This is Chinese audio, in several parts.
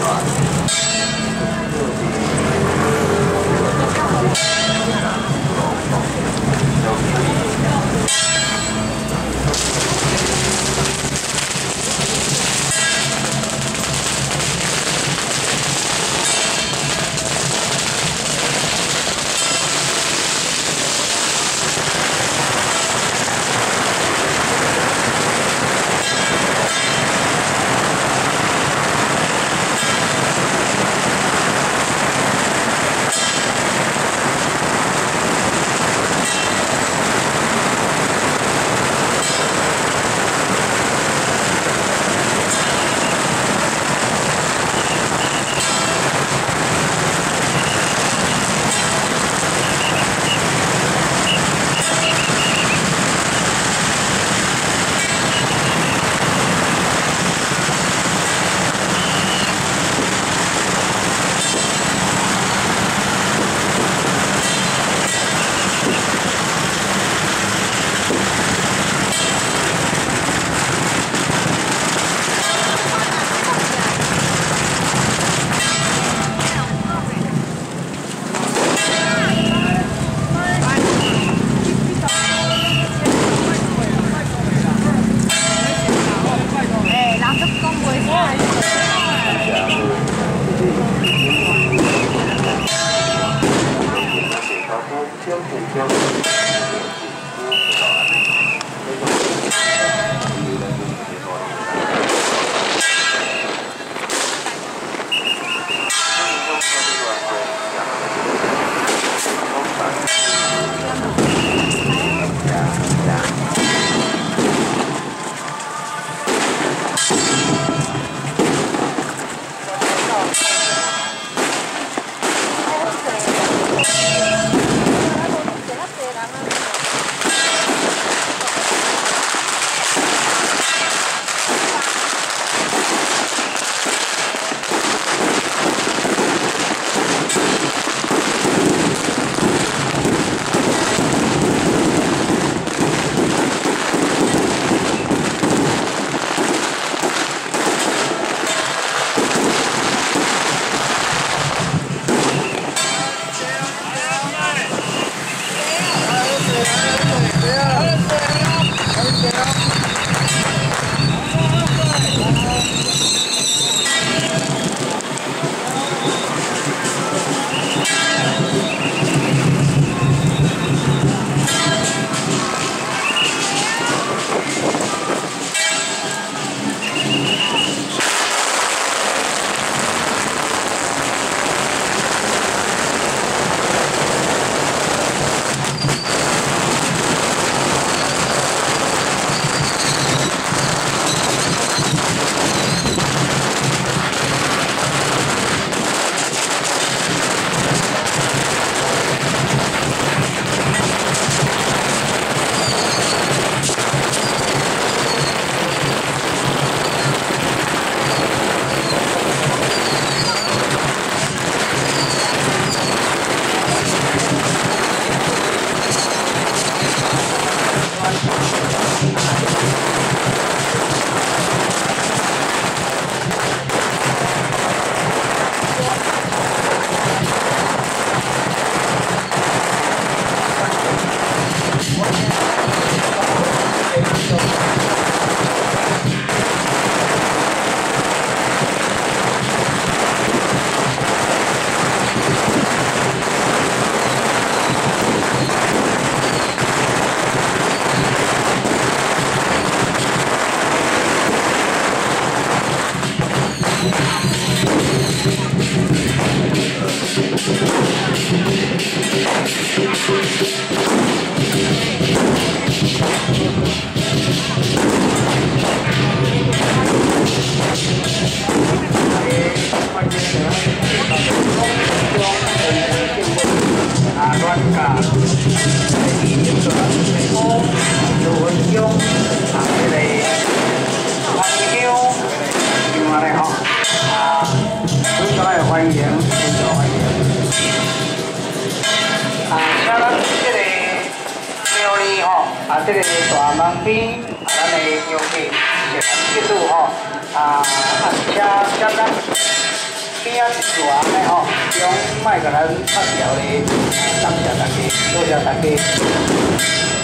truck. Jaya ஜெயா 乱打，在地面转，吹风，有温柔，欢迎，进来好，啊，非常的欢迎，非常欢迎，啊，咱们这里庙里吼，啊，这里大门边，啊，咱的游客，一些人接吼，啊，啊，请，请咱。一撮安尼吼，将卖甲咱拆掉咧，感谢大家，多谢大家。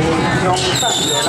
来，用上热咱。